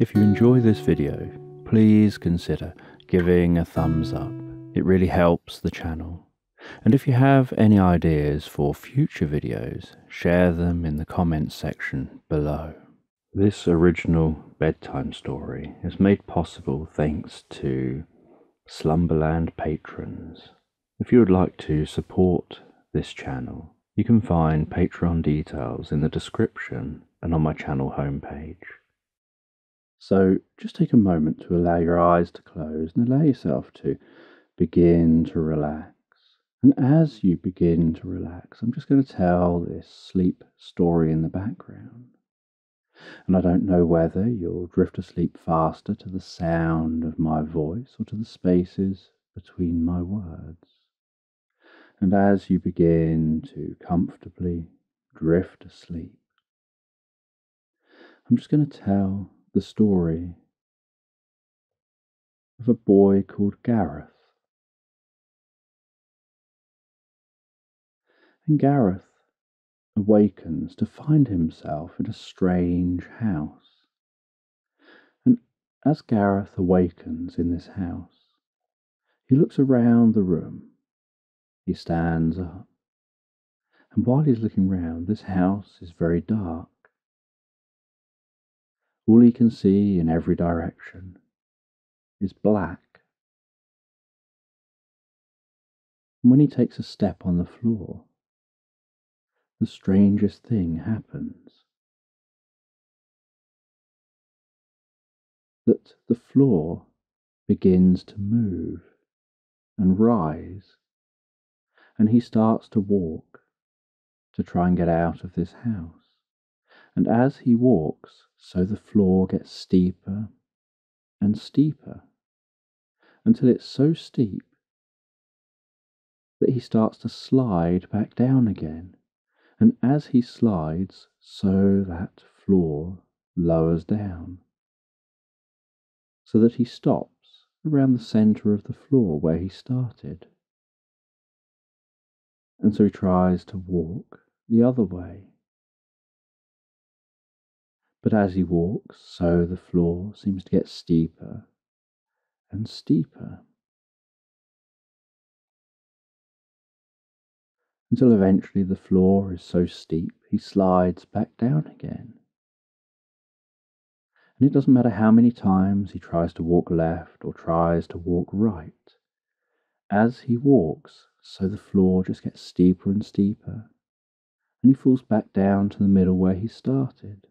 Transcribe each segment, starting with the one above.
If you enjoy this video, please consider giving a thumbs up. It really helps the channel. And if you have any ideas for future videos, share them in the comments section below. This original bedtime story is made possible thanks to Slumberland patrons. If you would like to support this channel, you can find Patreon details in the description and on my channel homepage. So just take a moment to allow your eyes to close and allow yourself to begin to relax. And as you begin to relax, I'm just going to tell this sleep story in the background. And I don't know whether you'll drift asleep faster to the sound of my voice or to the spaces between my words. And as you begin to comfortably drift asleep, I'm just going to tell the story of a boy called Gareth. And Gareth awakens to find himself in a strange house. And as Gareth awakens in this house, he looks around the room. He stands up. And while he's looking round, this house is very dark. All he can see in every direction is black. And when he takes a step on the floor, the strangest thing happens. That the floor begins to move and rise, and he starts to walk to try and get out of this house. And as he walks, so the floor gets steeper and steeper until it's so steep that he starts to slide back down again. And as he slides, so that floor lowers down, so that he stops around the centre of the floor where he started. And so he tries to walk the other way. But as he walks, so the floor seems to get steeper and steeper. Until eventually the floor is so steep he slides back down again. And it doesn't matter how many times he tries to walk left or tries to walk right. As he walks, so the floor just gets steeper and steeper, and he falls back down to the middle where he started.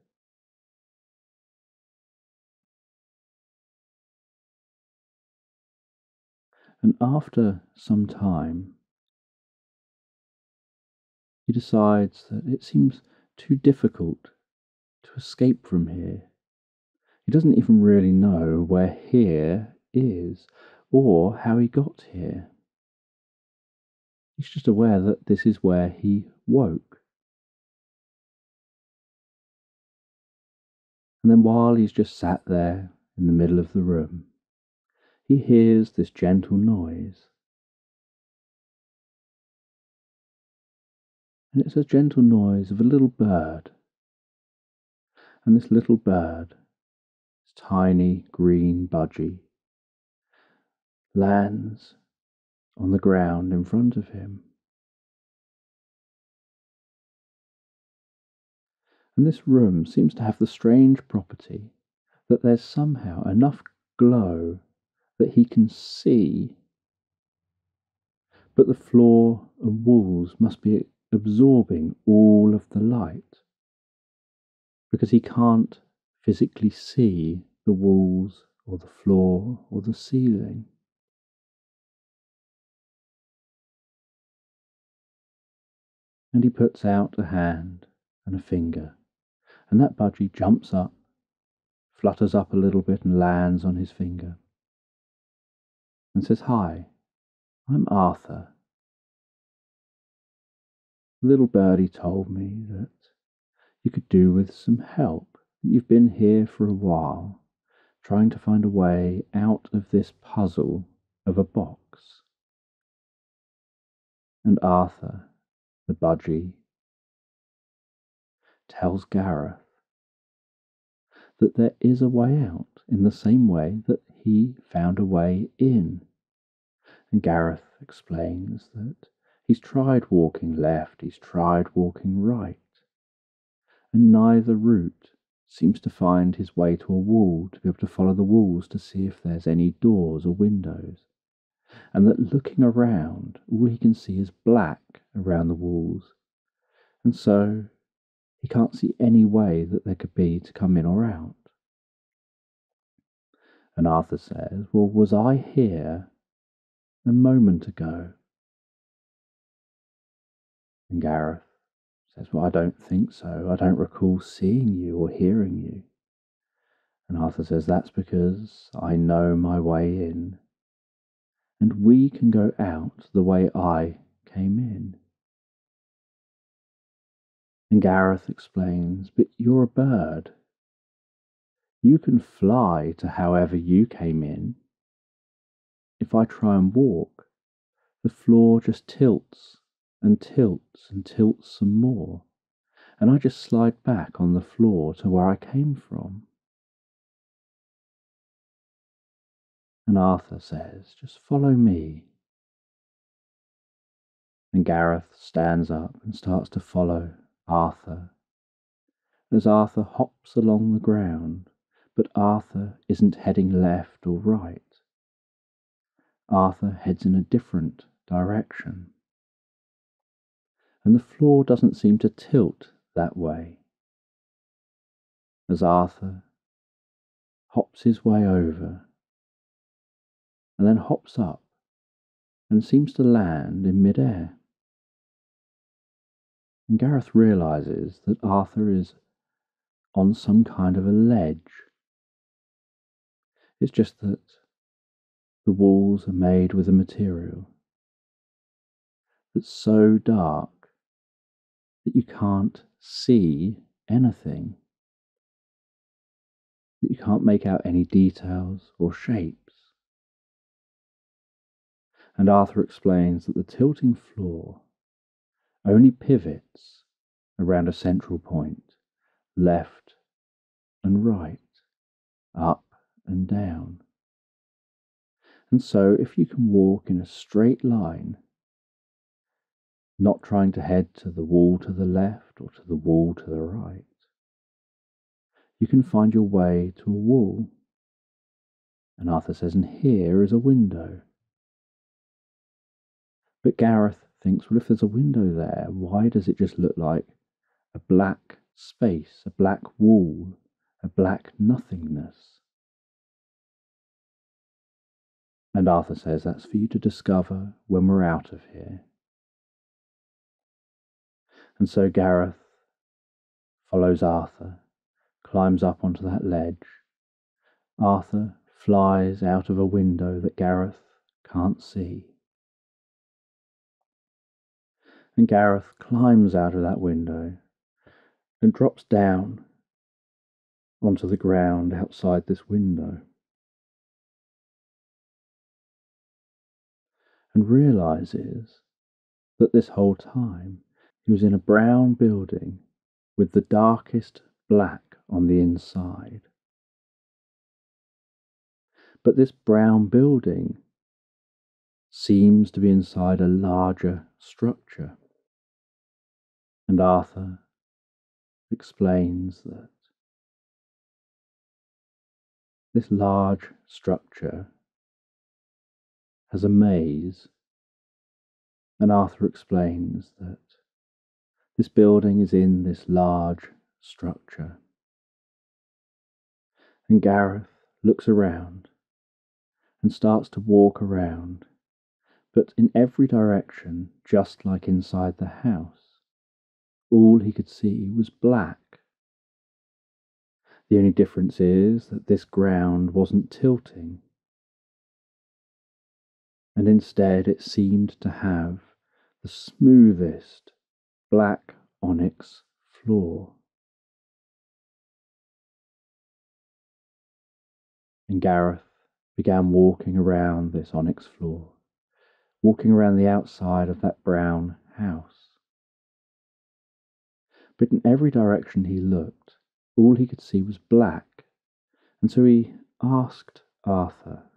And after some time, he decides that it seems too difficult to escape from here. He doesn't even really know where here is or how he got here. He's just aware that this is where he woke. And then while he's just sat there in the middle of the room, he hears this gentle noise. And it's a gentle noise of a little bird. And this little bird, this tiny green budgie, lands on the ground in front of him. And this room seems to have the strange property that there's somehow enough glow that he can see. But the floor and walls must be absorbing all of the light because he can't physically see the walls or the floor or the ceiling. And he puts out a hand and a finger, and that budgie jumps up, flutters up a little bit, and lands on his finger and says, Hi, I'm Arthur. Little birdie told me that you could do with some help, that you've been here for a while, trying to find a way out of this puzzle of a box. And Arthur, the budgie, tells Gareth that there is a way out in the same way that he found a way in. And Gareth explains that he's tried walking left, he's tried walking right, and neither route seems to find his way to a wall to be able to follow the walls to see if there's any doors or windows. And that looking around, all he can see is black around the walls. And so he can't see any way that there could be to come in or out. And Arthur says, Well, was I here a moment ago? And Gareth says, Well, I don't think so. I don't recall seeing you or hearing you. And Arthur says, That's because I know my way in. And we can go out the way I came in. And Gareth explains, But you're a bird. You can fly to however you came in. If I try and walk, the floor just tilts and tilts and tilts some more, and I just slide back on the floor to where I came from. And Arthur says, Just follow me. And Gareth stands up and starts to follow Arthur. As Arthur hops along the ground, but Arthur isn't heading left or right. Arthur heads in a different direction and the floor doesn't seem to tilt that way. As Arthur hops his way over and then hops up and seems to land in midair. And Gareth realizes that Arthur is on some kind of a ledge. It's just that the walls are made with a material that's so dark that you can't see anything, that you can't make out any details or shapes. And Arthur explains that the tilting floor only pivots around a central point, left and right, up and down. And so, if you can walk in a straight line not trying to head to the wall to the left or to the wall to the right. You can find your way to a wall. And Arthur says, and here is a window. But Gareth thinks, well, if there's a window there, why does it just look like a black space, a black wall, a black nothingness? And Arthur says, that's for you to discover when we're out of here. And so Gareth follows Arthur, climbs up onto that ledge. Arthur flies out of a window that Gareth can't see. And Gareth climbs out of that window and drops down onto the ground outside this window. And realizes that this whole time he was in a brown building with the darkest black on the inside. But this brown building seems to be inside a larger structure. And Arthur explains that this large structure has a maze, and Arthur explains that this building is in this large structure. And Gareth looks around and starts to walk around, but in every direction, just like inside the house. All he could see was black. The only difference is that this ground wasn't tilting, and instead it seemed to have the smoothest black onyx floor. And Gareth began walking around this onyx floor, walking around the outside of that brown house. But in every direction he looked, all he could see was black And so he asked Arthur,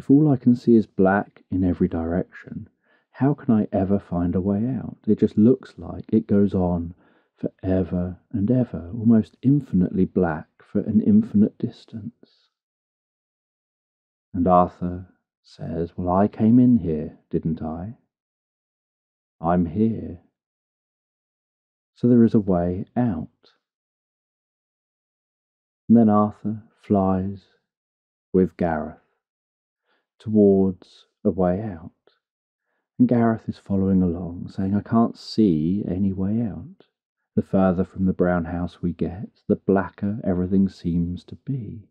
If all I can see is black in every direction, how can I ever find a way out? It just looks like it goes on for ever and ever, almost infinitely black for an infinite distance. And Arthur says, Well, I came in here, didn't I? I'm here. So there is a way out. And then Arthur flies with Gareth towards a way out. And Gareth is following along, saying, I can't see any way out. The further from the brown house we get, the blacker everything seems to be.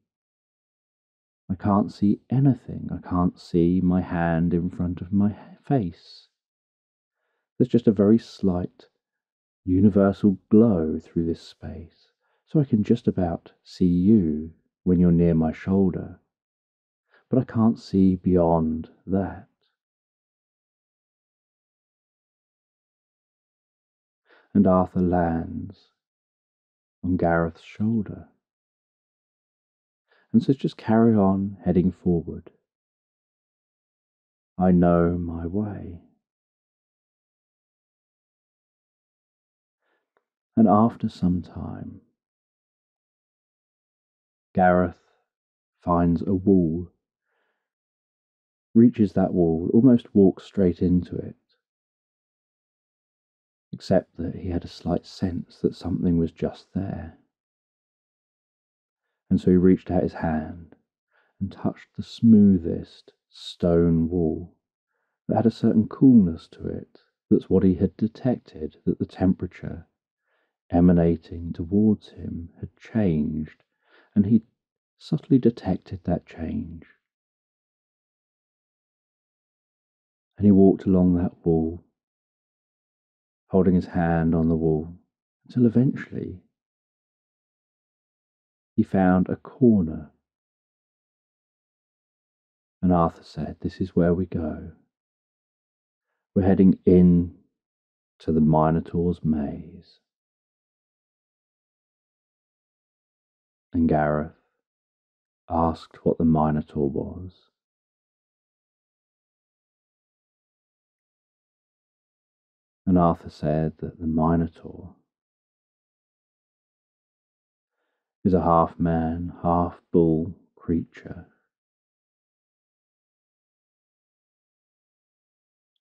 I can't see anything. I can't see my hand in front of my face. There's just a very slight universal glow through this space, so I can just about see you when you're near my shoulder, but I can't see beyond that. And Arthur lands on Gareth's shoulder and says, just carry on heading forward. I know my way. And after some time, Gareth finds a wall, reaches that wall, almost walks straight into it, except that he had a slight sense that something was just there. And so he reached out his hand and touched the smoothest stone wall that had a certain coolness to it. That's what he had detected, that the temperature emanating towards him had changed, and he subtly detected that change. And he walked along that wall, holding his hand on the wall, until eventually he found a corner. And Arthur said, This is where we go. We're heading in to the Minotaur's maze. And Gareth asked what the Minotaur was. And Arthur said that the Minotaur is a half man, half bull creature.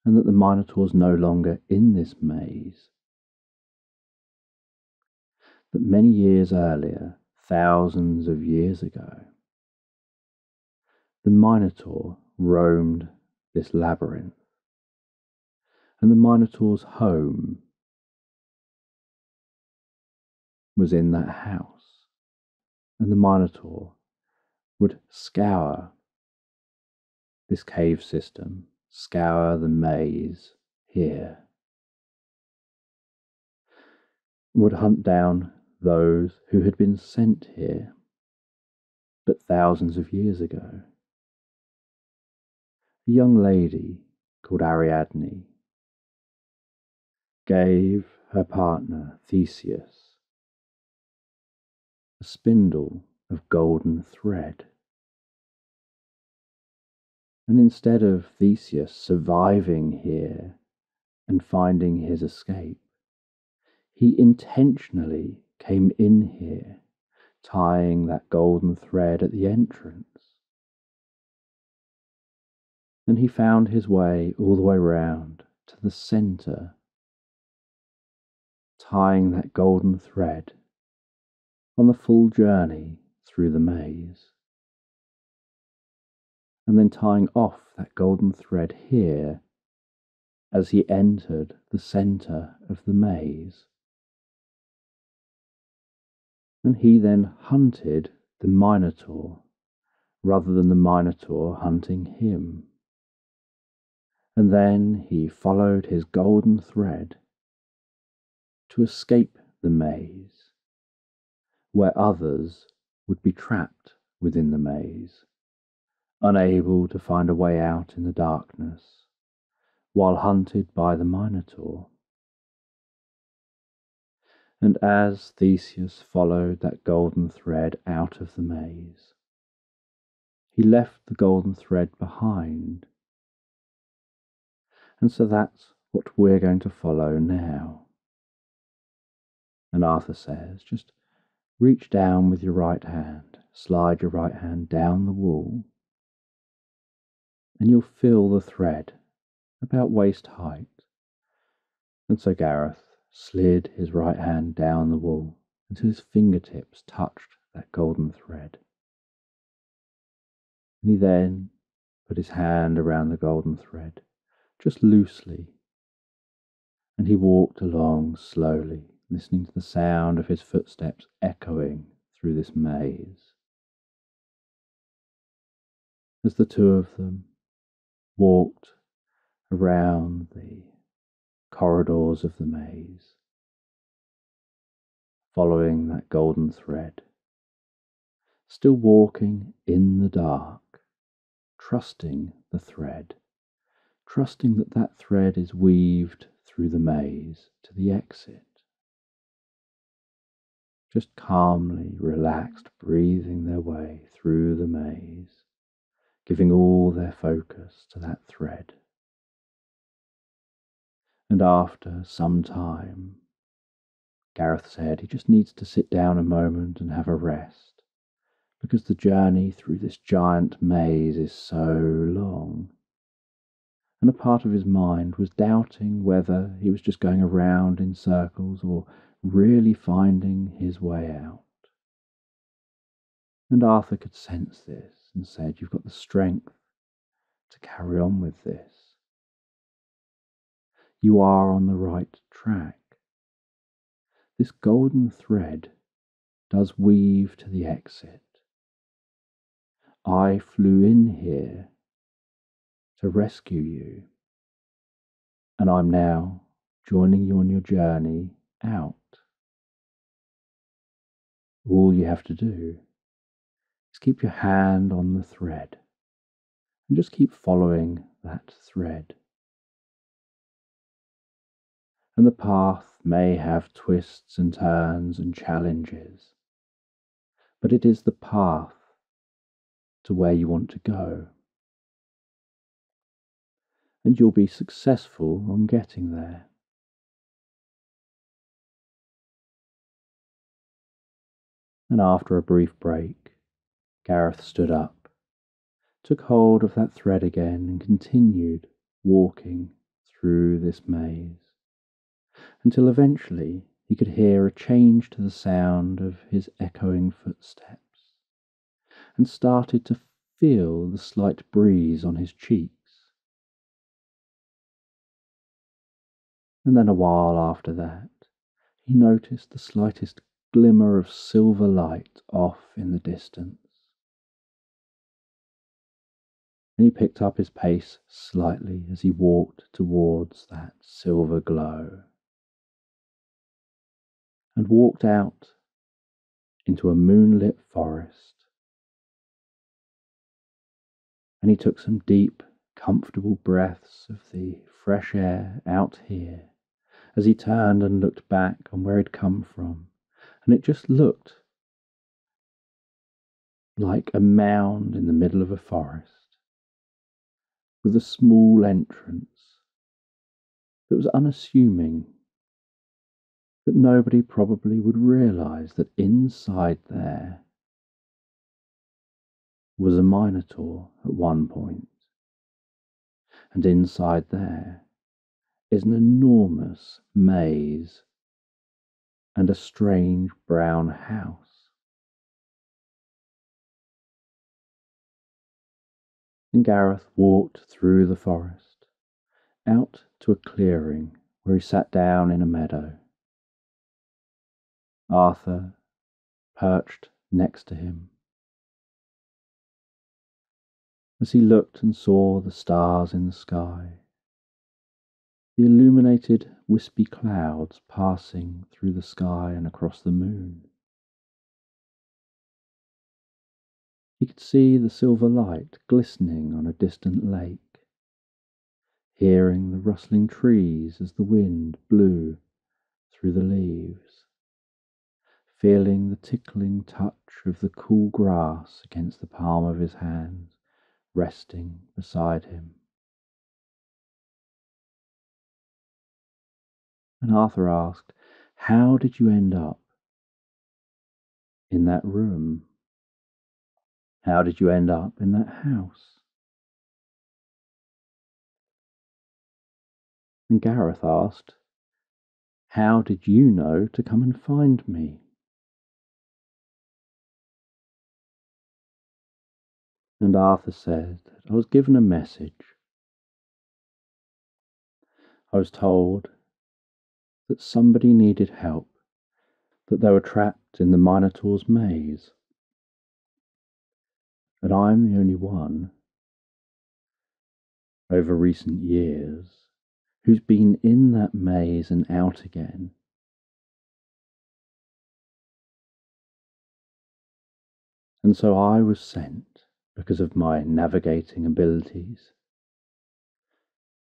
And that the Minotaur is no longer in this maze. That many years earlier, thousands of years ago, the Minotaur roamed this labyrinth. And the Minotaur's home was in that house and the Minotaur would scour this cave system, scour the maze here, would hunt down those who had been sent here, but thousands of years ago. A young lady called Ariadne gave her partner Theseus a spindle of golden thread. And instead of Theseus surviving here and finding his escape, he intentionally came in here, tying that golden thread at the entrance. And he found his way all the way round to the centre, tying that golden thread on the full journey through the maze. And then tying off that golden thread here as he entered the centre of the maze. And he then hunted the Minotaur rather than the Minotaur hunting him. And then he followed his golden thread to escape the maze where others would be trapped within the maze, unable to find a way out in the darkness, while hunted by the Minotaur. And as Theseus followed that golden thread out of the maze, he left the golden thread behind. And so that's what we're going to follow now. And Arthur says, just reach down with your right hand, slide your right hand down the wall, and you'll feel the thread about waist height. And so Gareth slid his right hand down the wall until his fingertips touched that golden thread. And he then put his hand around the golden thread, just loosely, and he walked along slowly, listening to the sound of his footsteps echoing through this maze. As the two of them walked around the corridors of the maze, following that golden thread, still walking in the dark, trusting the thread, trusting that that thread is weaved through the maze to the exit. Just calmly, relaxed, breathing their way through the maze, giving all their focus to that thread. And after some time, Gareth said he just needs to sit down a moment and have a rest, because the journey through this giant maze is so long. And a part of his mind was doubting whether he was just going around in circles or really finding his way out. And Arthur could sense this and said, You've got the strength to carry on with this you are on the right track. This golden thread does weave to the exit. I flew in here to rescue you, and I'm now joining you on your journey out. All you have to do is keep your hand on the thread and just keep following that thread and the path may have twists and turns and challenges, but it is the path to where you want to go. And you'll be successful on getting there. And after a brief break, Gareth stood up, took hold of that thread again, and continued walking through this maze until eventually he could hear a change to the sound of his echoing footsteps, and started to feel the slight breeze on his cheeks. And then a while after that, he noticed the slightest glimmer of silver light off in the distance. And he picked up his pace slightly as he walked towards that silver glow and walked out into a moonlit forest. And he took some deep, comfortable breaths of the fresh air out here as he turned and looked back on where he'd come from. And it just looked like a mound in the middle of a forest with a small entrance that was unassuming that nobody probably would realize that inside there was a minotaur at one point, and inside there is an enormous maze and a strange brown house. And Gareth walked through the forest, out to a clearing where he sat down in a meadow. Arthur perched next to him. As he looked and saw the stars in the sky, the illuminated wispy clouds passing through the sky and across the moon, he could see the silver light glistening on a distant lake, hearing the rustling trees as the wind blew through the leaves feeling the tickling touch of the cool grass against the palm of his hand, resting beside him. And Arthur asked, How did you end up in that room? How did you end up in that house? And Gareth asked, How did you know to come and find me? And Arthur said I was given a message. I was told that somebody needed help, that they were trapped in the Minotaur's maze. And I'm the only one over recent years who's been in that maze and out again. And so I was sent because of my navigating abilities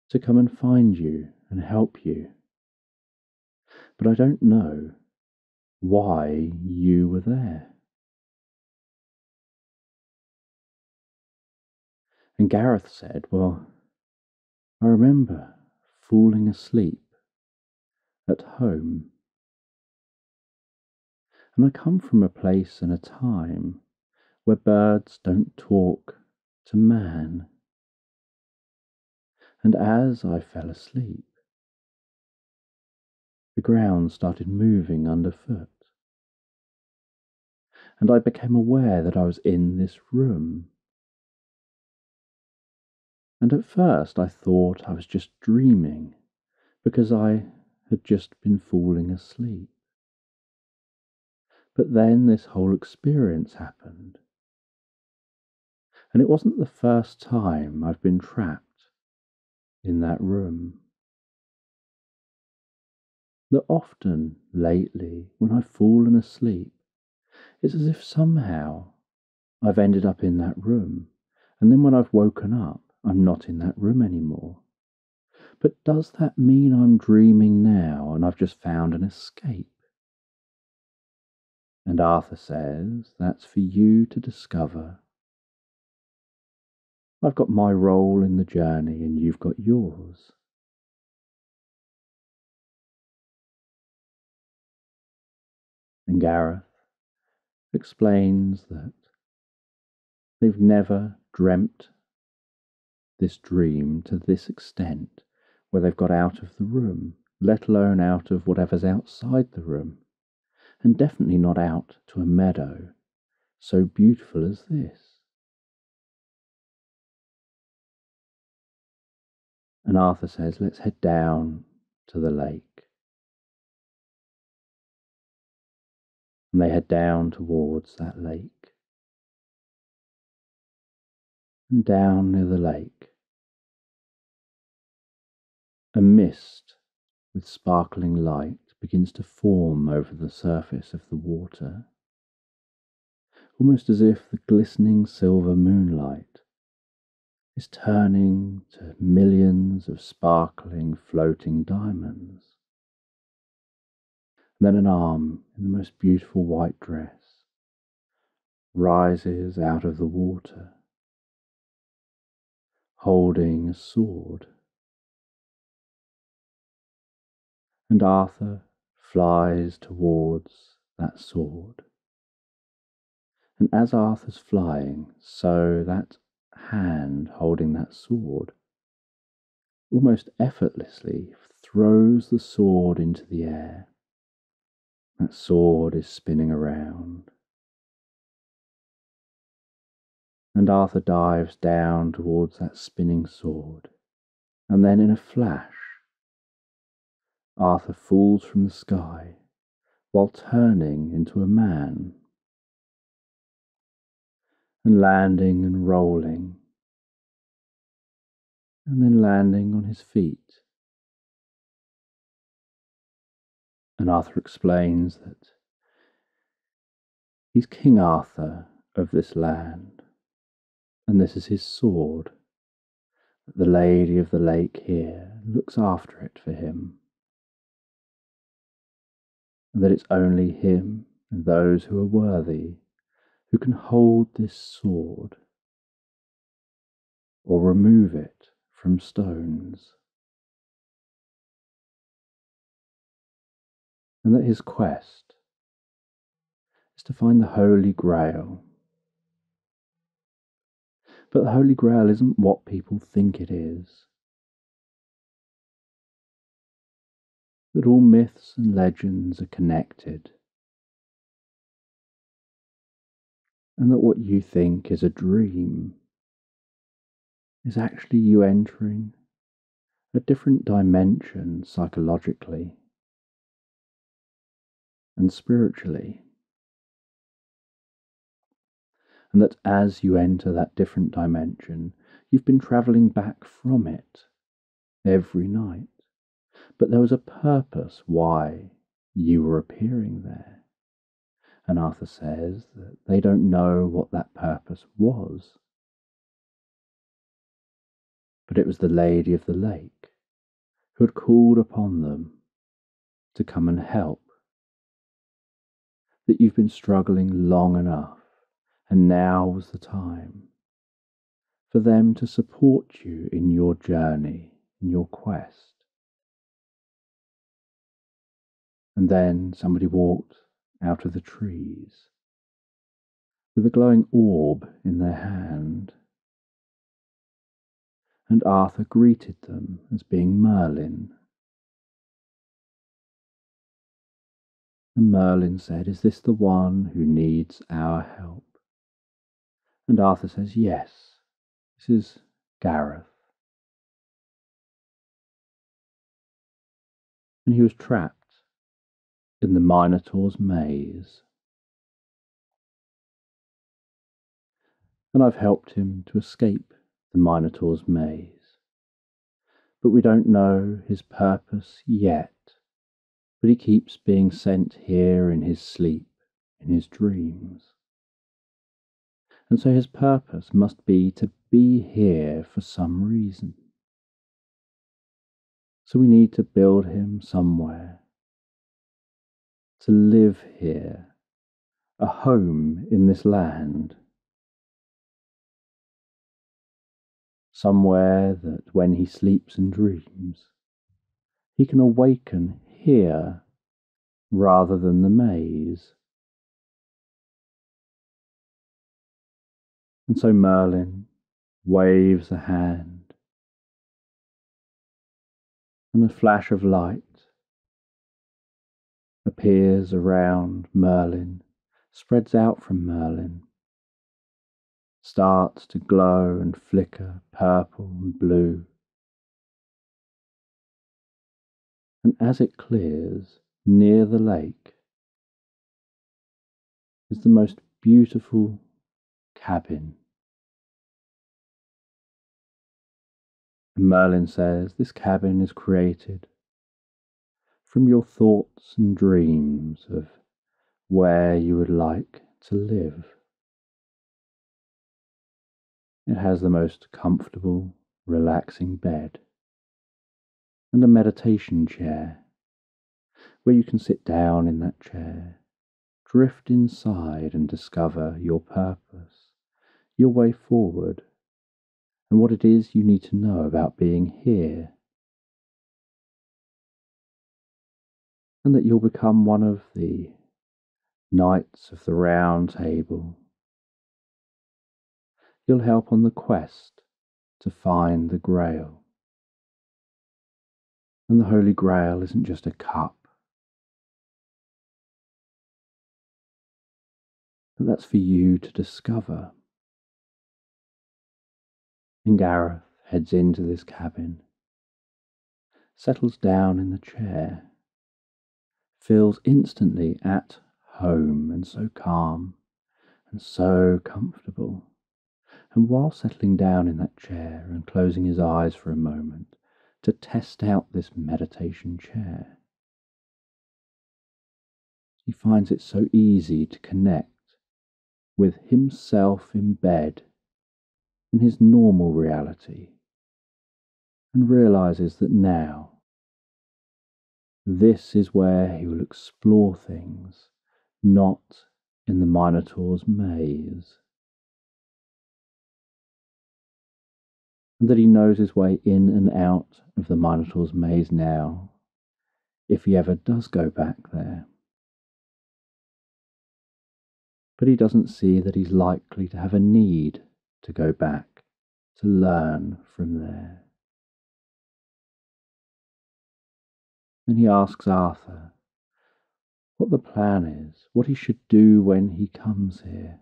to come and find you and help you. But I don't know why you were there. And Gareth said, Well, I remember falling asleep at home. And I come from a place and a time where birds don't talk to man. And as I fell asleep, the ground started moving underfoot. And I became aware that I was in this room. And at first I thought I was just dreaming because I had just been falling asleep. But then this whole experience happened and it wasn't the first time I've been trapped in that room. That often lately, when I've fallen asleep, it's as if somehow I've ended up in that room, and then when I've woken up, I'm not in that room anymore. But does that mean I'm dreaming now and I've just found an escape? And Arthur says that's for you to discover I've got my role in the journey and you've got yours. And Gareth explains that they've never dreamt this dream to this extent where they've got out of the room, let alone out of whatever's outside the room, and definitely not out to a meadow so beautiful as this. And Arthur says, Let's head down to the lake. And they head down towards that lake. And down near the lake, a mist with sparkling light begins to form over the surface of the water, almost as if the glistening silver moonlight is turning to millions of sparkling floating diamonds. And then an arm in the most beautiful white dress rises out of the water, holding a sword. And Arthur flies towards that sword. And as Arthur's flying, so that hand holding that sword almost effortlessly throws the sword into the air. That sword is spinning around. And Arthur dives down towards that spinning sword. And then in a flash, Arthur falls from the sky while turning into a man and landing and rolling, and then landing on his feet. And Arthur explains that he's King Arthur of this land, and this is his sword. That the lady of the lake here looks after it for him, and that it's only him and those who are worthy, who can hold this sword or remove it from stones. And that his quest is to find the Holy Grail. But the Holy Grail isn't what people think it is. That all myths and legends are connected. And that what you think is a dream is actually you entering a different dimension psychologically and spiritually. And that as you enter that different dimension, you've been traveling back from it every night. But there was a purpose why you were appearing there. And Arthur says that they don't know what that purpose was but it was the Lady of the Lake who had called upon them to come and help. That you've been struggling long enough, and now was the time for them to support you in your journey, in your quest. And then somebody walked out of the trees with a glowing orb in their hand and Arthur greeted them as being Merlin. And Merlin said, Is this the one who needs our help? And Arthur says, Yes, this is Gareth. And he was trapped in the Minotaur's maze. And I've helped him to escape the Minotaur's maze. But we don't know his purpose yet, but he keeps being sent here in his sleep, in his dreams. And so his purpose must be to be here for some reason. So we need to build him somewhere, to live here, a home in this land somewhere that when he sleeps and dreams, he can awaken here rather than the maze. And so Merlin waves a hand, and a flash of light appears around Merlin, spreads out from Merlin, starts to glow and flicker purple and blue. And as it clears near the lake is the most beautiful cabin. And Merlin says this cabin is created from your thoughts and dreams of where you would like to live. It has the most comfortable, relaxing bed and a meditation chair where you can sit down in that chair, drift inside and discover your purpose, your way forward, and what it is you need to know about being here. And that you'll become one of the knights of the round table you'll help on the quest to find the Grail. And the Holy Grail isn't just a cup, but that's for you to discover. And Gareth heads into this cabin, settles down in the chair, feels instantly at home and so calm and so comfortable and while settling down in that chair and closing his eyes for a moment to test out this meditation chair, he finds it so easy to connect with himself in bed in his normal reality and realizes that now this is where he will explore things not in the Minotaur's maze. And that he knows his way in and out of the Minotaur's maze now, if he ever does go back there. But he doesn't see that he's likely to have a need to go back to learn from there. Then he asks Arthur what the plan is, what he should do when he comes here.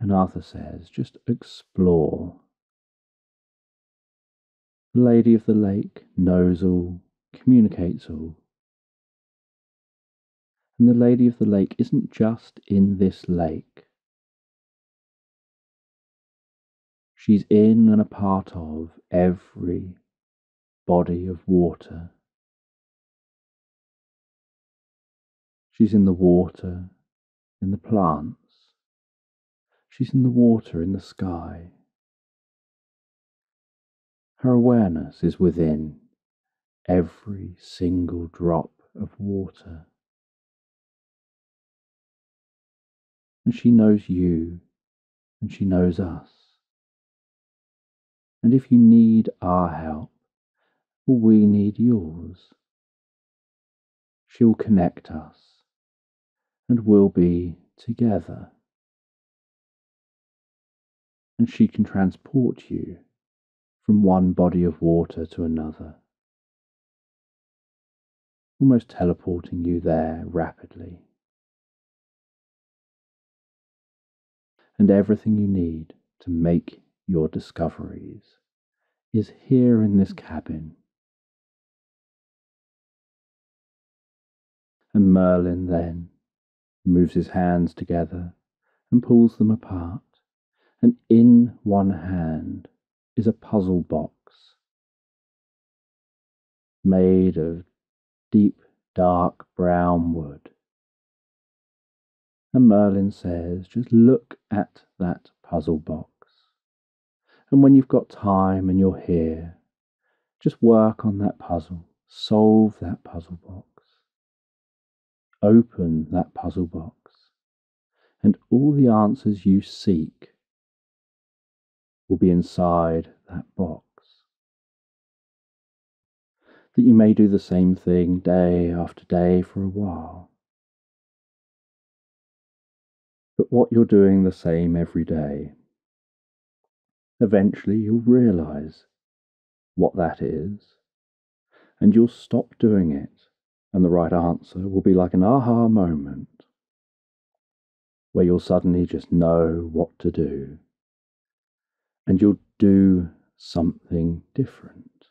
And Arthur says, just explore. The Lady of the Lake knows all, communicates all. And the Lady of the Lake isn't just in this lake. She's in and a part of every body of water. She's in the water, in the plants. She's in the water, in the sky. Her awareness is within every single drop of water. And she knows you, and she knows us. And if you need our help, we need yours. She'll connect us, and we'll be together. And she can transport you from one body of water to another, almost teleporting you there rapidly. And everything you need to make your discoveries is here in this cabin. And Merlin then moves his hands together and pulls them apart, and in one hand is a puzzle box made of deep dark brown wood. And Merlin says, just look at that puzzle box. And when you've got time and you're here, just work on that puzzle, solve that puzzle box, open that puzzle box, and all the answers you seek will be inside that box. That you may do the same thing day after day for a while. But what you're doing the same every day, eventually you'll realize what that is, and you'll stop doing it, and the right answer will be like an aha moment where you'll suddenly just know what to do and you'll do something different.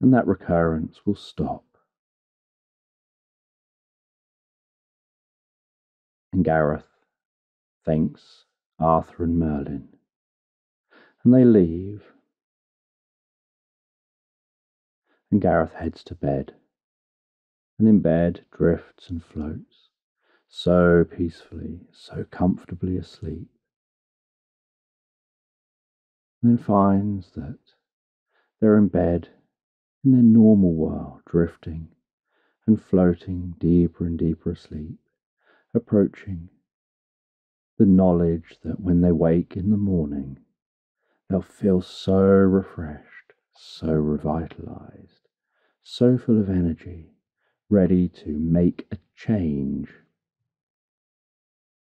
And that recurrence will stop. And Gareth thanks Arthur and Merlin, and they leave. And Gareth heads to bed, and in bed drifts and floats, so peacefully, so comfortably asleep and then finds that they're in bed in their normal world, drifting and floating deeper and deeper asleep, approaching the knowledge that when they wake in the morning, they'll feel so refreshed, so revitalized, so full of energy, ready to make a change.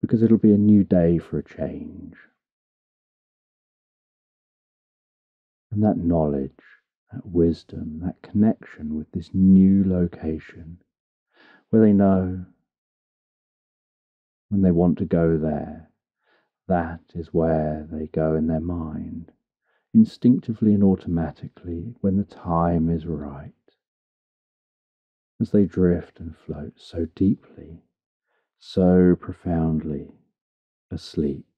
Because it'll be a new day for a change. And that knowledge, that wisdom, that connection with this new location, where they know when they want to go there, that is where they go in their mind, instinctively and automatically when the time is right. As they drift and float so deeply, so profoundly asleep.